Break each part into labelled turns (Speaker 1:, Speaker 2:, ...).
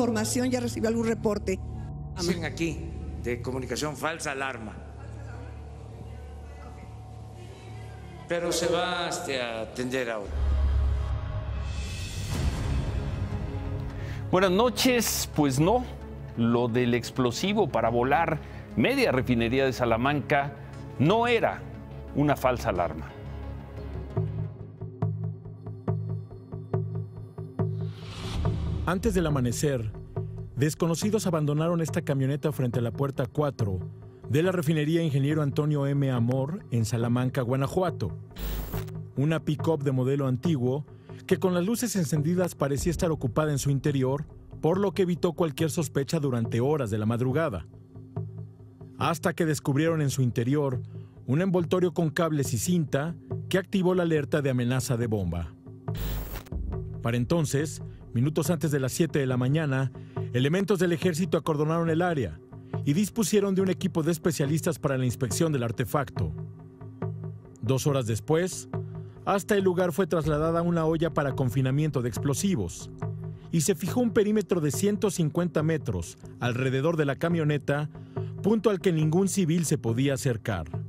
Speaker 1: información, ya recibió algún reporte.
Speaker 2: Dicen aquí de comunicación falsa alarma. Pero se va este, a atender ahora.
Speaker 3: Buenas noches, pues no, lo del explosivo para volar media refinería de Salamanca no era una falsa alarma.
Speaker 4: Antes del amanecer, desconocidos abandonaron esta camioneta frente a la puerta 4 de la refinería Ingeniero Antonio M. Amor en Salamanca, Guanajuato. Una pick-up de modelo antiguo que con las luces encendidas parecía estar ocupada en su interior, por lo que evitó cualquier sospecha durante horas de la madrugada. Hasta que descubrieron en su interior un envoltorio con cables y cinta que activó la alerta de amenaza de bomba. Para entonces, minutos antes de las 7 de la mañana, elementos del ejército acordonaron el área y dispusieron de un equipo de especialistas para la inspección del artefacto. Dos horas después, hasta el lugar fue trasladada una olla para confinamiento de explosivos y se fijó un perímetro de 150 metros alrededor de la camioneta, punto al que ningún civil se podía acercar.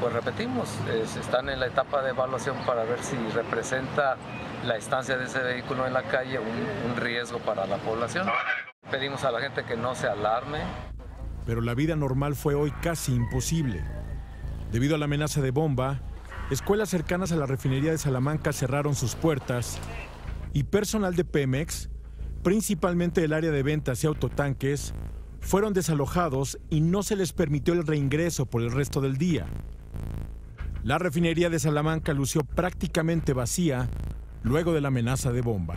Speaker 5: Pues repetimos, están en la etapa de evaluación para ver si representa la estancia de ese vehículo en la calle un, un riesgo para la población. Pedimos a la gente que no se alarme.
Speaker 4: Pero la vida normal fue hoy casi imposible. Debido a la amenaza de bomba, escuelas cercanas a la refinería de Salamanca cerraron sus puertas y personal de Pemex, principalmente del área de ventas y autotanques, fueron desalojados y no se les permitió el reingreso por el resto del día. La refinería de Salamanca lució prácticamente vacía luego de la amenaza de bomba.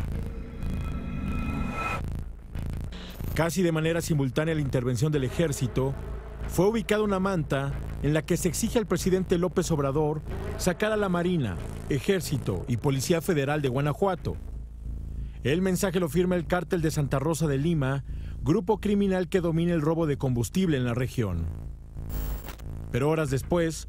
Speaker 4: Casi de manera simultánea a la intervención del ejército, fue ubicada una manta en la que se exige al presidente López Obrador sacar a la Marina, Ejército y Policía Federal de Guanajuato. El mensaje lo firma el cártel de Santa Rosa de Lima, grupo criminal que domina el robo de combustible en la región. Pero horas después,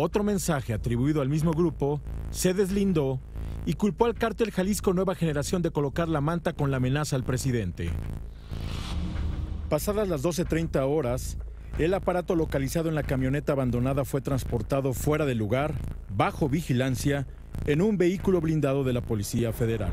Speaker 4: otro mensaje atribuido al mismo grupo se deslindó y culpó al cártel Jalisco Nueva Generación de colocar la manta con la amenaza al presidente. Pasadas las 12.30 horas, el aparato localizado en la camioneta abandonada fue transportado fuera del lugar, bajo vigilancia, en un vehículo blindado de la Policía Federal.